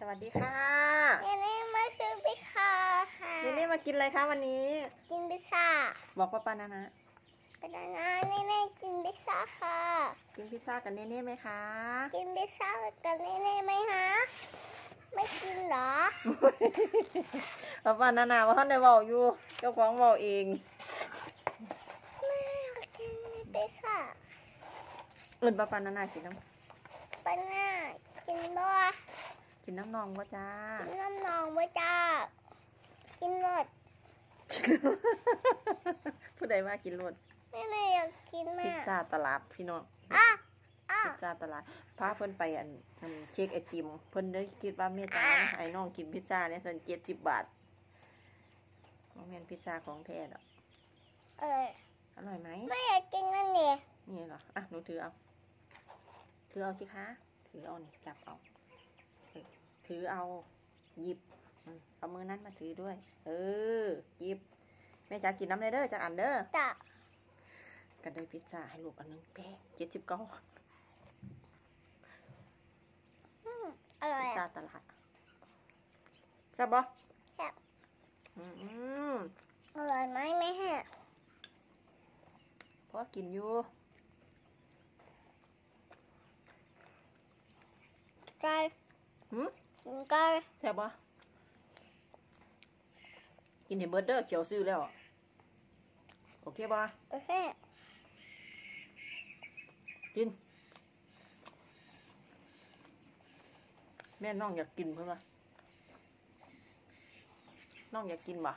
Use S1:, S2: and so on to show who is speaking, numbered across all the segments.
S1: สวัสดีค่ะ
S2: เนเน่มาซื้อพิซซ่าค่ะ
S1: เนเน่มากินอะไรคะวันนี้
S2: กินพิซซ่า
S1: บอกป้าปานานะ
S2: กระดาษนะเนเน่กินพิซซ่าค่ะ
S1: กินพิซซ่ากับเนเน่ไหมคะ
S2: กินพิซซ่ากับเนเน่ไหมฮะไม่กินเหรอ
S1: ป้าปานานาว่าท่านได้บอกอยู่ เจ้าของบอกเอง
S2: ไม่อยากกินพิซซ่า
S1: เอื่นป้าปานานากินน้
S2: ปาน่ากินบ่ำ
S1: กินน้ำนองก็จ้า
S2: กินน้ำนองบ่จ้า กินรส
S1: ผู้ใดว่ากินรส
S2: เนเน่อยากกิน
S1: พิ
S2: มา
S1: ซ
S2: ก
S1: ซ่าตลาดพี่น้อง
S2: อะอะ
S1: พิซซ่าตลาดพาเพิ่นไปอันอันเช็คไอติม เพิ่นได้คิดว่าเมตตาไอ้น้องกินพิซซ่าเนี่ยสันเจ็ดสิบบาทของแม่นพิซซ่าของแท้ดอก
S2: เออ
S1: อร่อยไหม
S2: ไม่อยากกินนั่นเนี่ย
S1: นี่เหรออะหนูถือเอา ถือเอาสิคะ ถือเอานี่จับเอาเออ ถือเอาหยิบอืมเอามือนั้นมาถือด้วย เออ หยิบ แม่จ๋ากินน้ำเลยเด้อจากอันเด้อ
S2: จ้ะ
S1: กันได้พิซซ่าให้ลูกอันหนึงแพงเจ็ดสิบเก้า
S2: อืมอร่อ
S1: พิ
S2: ย
S1: ซซ่า
S2: อะ
S1: ตลาดแซ่บบ่
S2: แซ่บ
S1: อืม
S2: อร่อยไหมแม่ฮะ
S1: เพราะกินอยู่
S2: ไก่
S1: หืม
S2: กินไก่
S1: แซ่บบ่กินเห็นเบิร์ดเด้อเขียวซื้อแล้วโอเคบ่
S2: โอเค
S1: กิน แม่น้องอยากกินเพื่อนวะน้องอยากกินบ่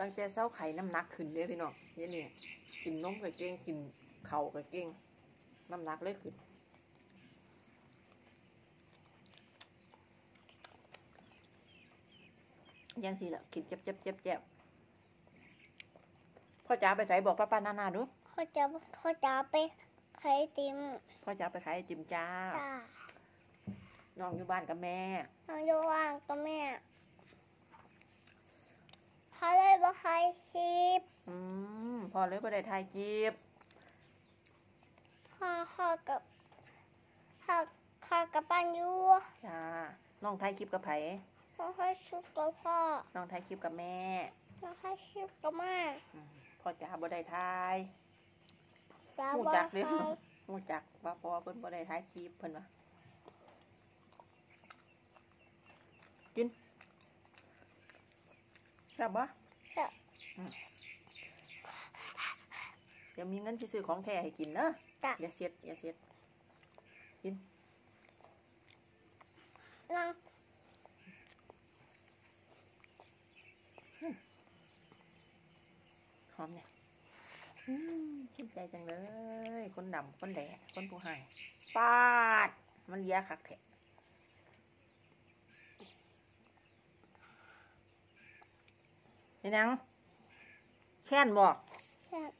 S1: ตั้งแต่เช้าไข่น้ำหนักขึ้นเลยพี่น้องเนี่ยนี่กินนมกับเก้งกินเข่าวกับเก้งน้ำหนักเลยขึ้นยังสิละกินเจ็บเจ็บเจ็บเจ็บพ่อจ๋าไปใส่บอกป้าป้านานาดู
S2: เขาจะเขาจะไปไข่ติม
S1: พ่อจ๋าไปขายไอติมจ้า
S2: จ้า
S1: น้องอยู่บ้านกับแม่
S2: น้องโยว่างก็แม่เขาเลย บอกใครชิป
S1: อืมพอเลยก็ได้ทายจีบ
S2: ข้าข้ากับข้าข้ากับปันอยู
S1: จ้าน้องทายคลิปกับไผ
S2: น้องให้ชิปกับพ่อ
S1: น้องทายคลิปกับแม่
S2: น้องให้ชิปกับแม่
S1: อืมพ่อจ๋าบ่ได้ทาย
S2: จ้า
S1: หู
S2: บอก
S1: จัก
S2: ใค
S1: เด้
S2: ร
S1: อหูจักว่าพ่อเพิ่นบ่ได้ทายคลิปเพิ่นว่ากินแซ่บบ่
S2: จ้ะ
S1: เดี๋ยวมีเงินสิซื้อของแท้ให้กินเนอะ
S2: จ้ะ
S1: อย่าเสียดอย่าเสียด
S2: น้อง
S1: หอมเนี่ยอืมชื่นใจจังเลย คนดำคนแดงคนผู้ให้ปาด มันเลียคักแท้ นี่นังแค้นบอก
S2: แซ่บ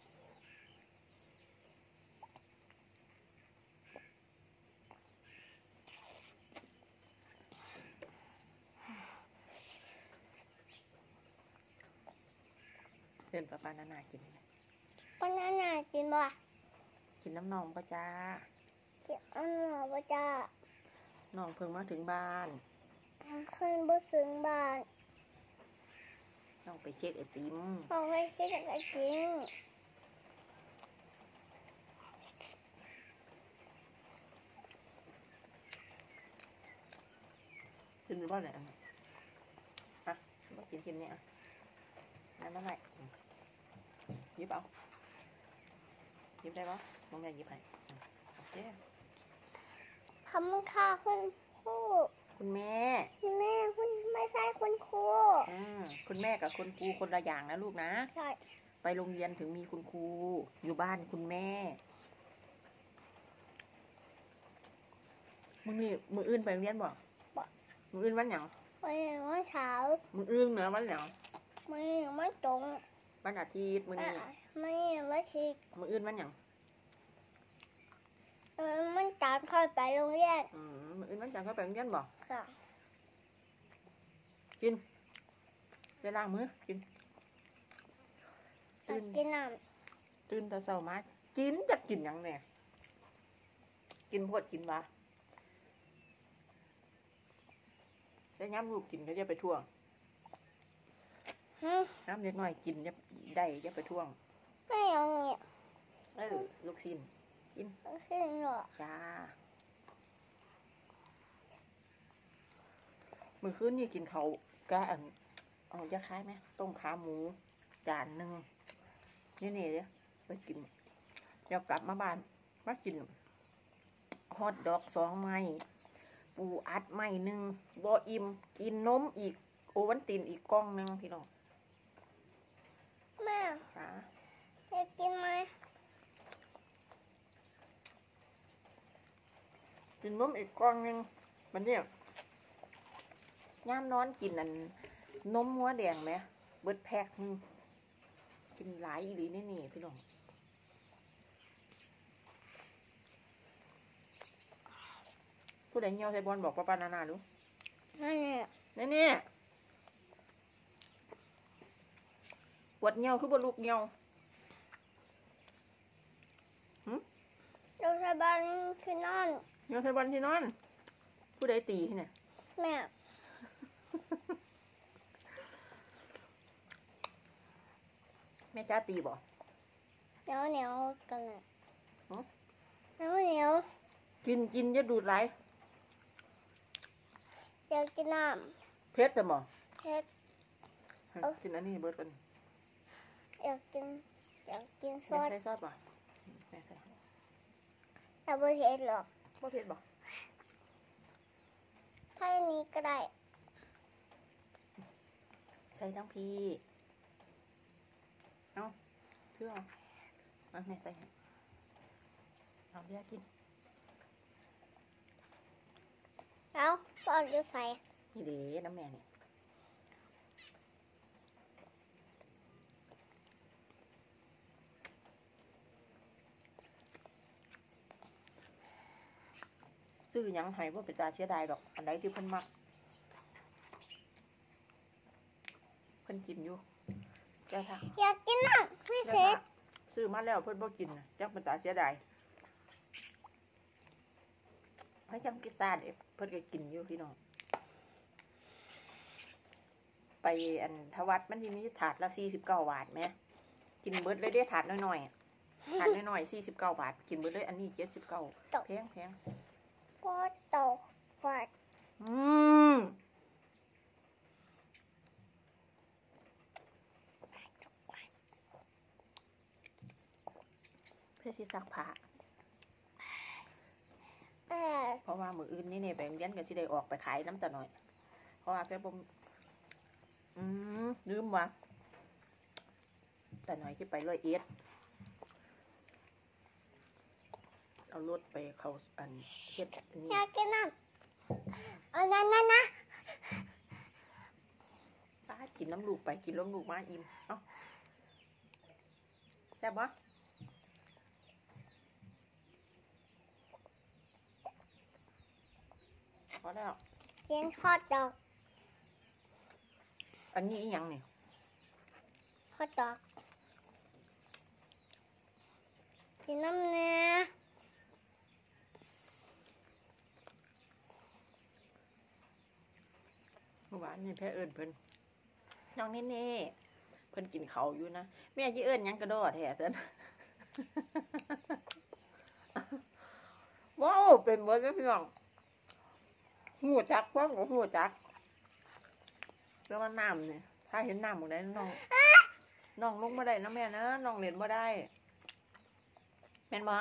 S1: เดินปลาปานานากิน
S2: ปันนั้นน่ะกินบ่
S1: กินน้ำนองก็จ้า
S2: กินอันหนอบ่จ้า
S1: น้องเพิ่งมาถึงบ้าน
S2: ขึ้นบ่ถึงบ้าน
S1: น้องไปเช็ดไอติม
S2: เอาไว้คิดอะไรกิน
S1: กินหรือเปล่าเนี่ยอะมากินกินเนี่ยอะนั่นมาไหนอืมหยิบเอาหยิบได้ปะน้องแม่หยิบให้อืมโอเค
S2: คำค่ะคุณครู
S1: คุณแม่
S2: คุณแม่คุณไม่ใช่คุณครู
S1: อืมคุณแม่กับคุณครูคนละอย่างนะลูกนะ
S2: ใช่
S1: ไปโรงเรียนถึงมีคุณครู อยู่บ้านคุณแม่ มึงนี่มืออื่นไปโรงเรียนบ่มืออื่นวันหยัง
S2: วันนี้วันเช้า
S1: มืออื่นเหนือวันหยัง
S2: วันนี้วันตรง
S1: วันอาทิตย์มือ
S2: อะ
S1: นี้
S2: วันนี้วันชิก
S1: มืออื่นวันหยัง
S2: เออมันตามเข้าไปโรงเรียน
S1: อืมมืออื่นวันจันทร์ก็ไปโรงเรียนบ่
S2: ค่ะ
S1: กินไปล้างมือกิน
S2: อยากกินน้
S1: ตื่นแต่เช้ามากินจะกินหยังแน่กินพวดกินวะแต่ย้ำลูกกินก็จะไปท่วงำ
S2: หึ
S1: น้ำเล็กน้อยกินจะได้จะไปท่วง
S2: ไม่เอาเนี่ย
S1: เออลูกสิ้น
S2: ขึ้นหรอ
S1: จ้ามือคืนนี่กินเขาวกะอันเอาจะคล้ายไหมต้มขาหมู จานหนึ่งนี่นี่เลยไปกินเดี๋ยวกลับมาบ้านมากินฮอทดอกสองไม้ปูอัดไม้หนึ่งบออิมกินนมอีก โอวันตินอีกกล้องหนึ่งพี่น้อง
S2: แม่
S1: ค่ะ
S2: อยากกินไหม
S1: กินนมอีกกล้องหนึ่งมันเนี่ยย่ามนอนกินอันนมหัวแดงไหมเบิดแพ็คหนึงกินหลายอีหลีนี่นี่พี่น้องผู้ใดเงียวใส่บอลบอกป้าปานานาดู
S2: นั่นแหละ
S1: นี่นี่ปวดเงียวคือบลูกเงียว
S2: เราจะบ้านคือนอน
S1: เงียวใส่บอลที่นอน ผู้ใดตีเนี่ย
S2: แม่
S1: แม่จ้าตีบ่
S2: เหนียวเหนียวกันเลย
S1: ฮะ
S2: เหนียวเหนียว
S1: กินกินจะดูดไหลาย
S2: อยากกินน้
S1: เพชรแต่บ่ำ
S2: เผ็ดเอ้า
S1: กินอันนี้เบิดกัน
S2: อยากกินอยากกินซ
S1: แม่
S2: อส
S1: ใส่ซอสป่ะแม่ใส่
S2: แต่ไม่เผ็ดหรอก
S1: บ่เผ็ดบ่
S2: ถ้าอันนี้ก็ได้
S1: ใส่ทั้งพีเอาเชื่อเอาเอาแม่ใส่ให้เอาเดี๋ยวกิน
S2: แล้วซอสจะใส่
S1: นี่เด้น้ำแม่นี่ ซื้อหยังให้บ่เป็นตาเสียดายดอก อันใดที่เพิ่นมัก เพิ่นกินอยู่แก้วทัก
S2: อยากกินน้ำไม่
S1: แก้ว
S2: เผ็
S1: ทั
S2: ด
S1: กซื้อมาแล้วเพิ่นบ่กินน่ะจักเป็นตาเสียดายให้จำกินตาเด็เพิ่นก็กินอยู่พี่น้อง ไปอันทวัดมันที่มีถาดละสี่สิบเก้าบาทไหม กินเบิดเลยได้ถาดน้อยๆอะถาดน้อยๆสี่สิบเก้าบาท กินเบิดเลยอันนี้เจ็ดสิบเก้าแพงแพง
S2: ก็ตกฟัด
S1: อืมเพื่อสิซักผ้า
S2: เออ
S1: เพราะว่ามืออื่นนี่เนี่ยแบ่งเลี้ยนกันสิได้ออกไปขายน้ำตาหน่อย เพราะว่าแค่ผมอืมลืมว่ะแต่หน่อยที่ไปร้อยเอ็ด เอารถไปเขาอันเฮ็ดอันนี้
S2: อยากกินน้ำเอานั่นนั่นนะ
S1: ป้ากินน้ำลูกไปกินล้มลูกมาอิ่มเอ้าแซ่บปะพอแล้ว
S2: กินฮอทดอก
S1: อันนี้อีหยังเนี่ย
S2: ฮอทดอกกินน้ำเนื้อ
S1: เมื่อวานนี่แพ้เอิญเพิ่นน้องนี่เน่เพิ่นกินเขาวอยู่นะแม่ยี่เอิญหยังกระโดดแท้เต้นว้าวเป็นเบิร์ดพี่น้องหูจักว่างหูจักแล้วมันน้ำเนี่ยถ้าเห็นน้ำหมดได้น้องน้องลงมาได้นะแม่นะน้องเล่นบ่ได้แม่นบ่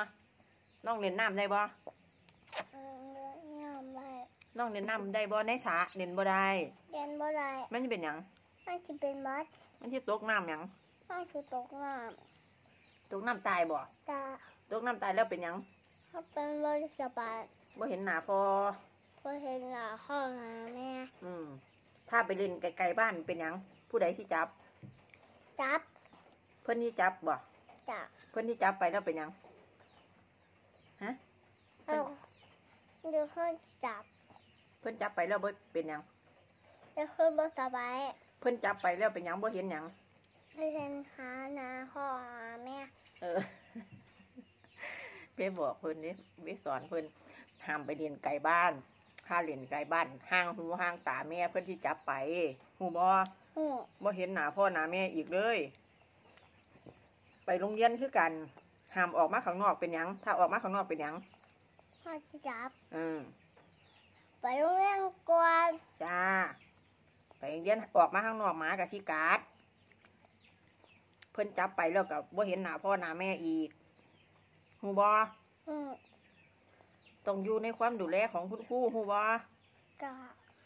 S1: น้องเล่นน้ำได้บ่
S2: เออน้ำได้
S1: น้องเล่นน้ำได้บ่ในสระเล่นบ่ได้
S2: เรียนบ่ได้
S1: มันจะเป็นหยัง
S2: มันจะเป็นบัส
S1: มันที่ตกน้ำหยัง
S2: มันคือตกน้
S1: ตกน้ำตายบ่ำ
S2: ตา
S1: ตกน้ำตายแล้วเป็นหยัง
S2: เขาเป็นบริสบาย
S1: บ่เห็นหน้าพอ
S2: พอเห็นหน้าห้องหาแม่
S1: อืม ถ้าไปเล่นไกลๆบ้านเป็นหยังผู้ใดที่จับ
S2: จับ
S1: เพิ่นที่จับบ่
S2: จับ
S1: เพิ่นที่จับไปแล้วเป็นหยัง
S2: เอาเดี๋ยวเพื่อนจับ
S1: เพิ่นจับไปแล้วบ่เป็นหยัง
S2: เดี๋ยวเพื่อนบ่สบาย
S1: เพิ่นจับไปแล้วเป็นหยังบ่เห็นหยัง
S2: เรียนหานาพ่อหาแม่
S1: เออเป้บอกเพิ่นนี่เป้สอนเพิ่นห้ามไปเรียนไกลบ้านถ้าเรียนไกลบ้านห่างหูห่างตาแม่เพิ่นที่จับไปหูบอ
S2: หู
S1: บ่เห็นหน้าพ่อหน้าแม่อีกเลย ไปโรงเรียนคือกันห้ามออกมาข้างนอกเป็นหยัง ถ้าออกมาข้างนอกเป็นหยัง
S2: พ่อจะจับ
S1: อืม
S2: ไปโรงเรียนก่อน
S1: จ้า ไปโรงเรียนออกมาข้างนอกหมากับชิกาดเพิ่นจับไปแล้วก็บ่เห็นหน้าพ่อหน้าแม่อีกหูบอ
S2: อืม
S1: ต้องอยู่ในความดูแลของคุณครูหูบอ
S2: จ้า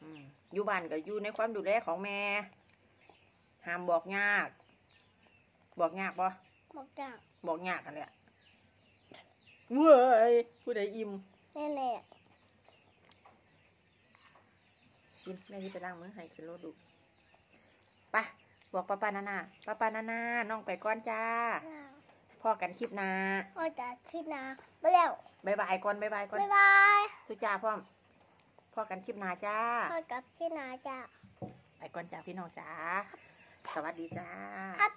S1: อืมอยู่บ้านก็อยู่ในความดูแลของแม่ห้ามบอกยาก บอกยากปะ
S2: บอกจ้า
S1: บอกยากกันเลยเว้ยผู้ใดอิ่ม
S2: แน่แน่
S1: กินแม่ที่ไปล้างมือให้กินโลดูไปะบอกป้าปานานาป้าปานานาน้องไปก่อนจ้าพ่อกันคลิปหนา
S2: พ่อจะคิดนะไปแล้ว
S1: บายบายก่อนบายบายก่อน
S2: บ๊ายบาย
S1: ทุจ้าพ่อมพ่อกันคลิปหนาจ้า
S2: พ่อกับคิดนะจ้า
S1: ไปก่อนจ้าพี่น้องจ้าสวัสดีจ้า
S2: ครับ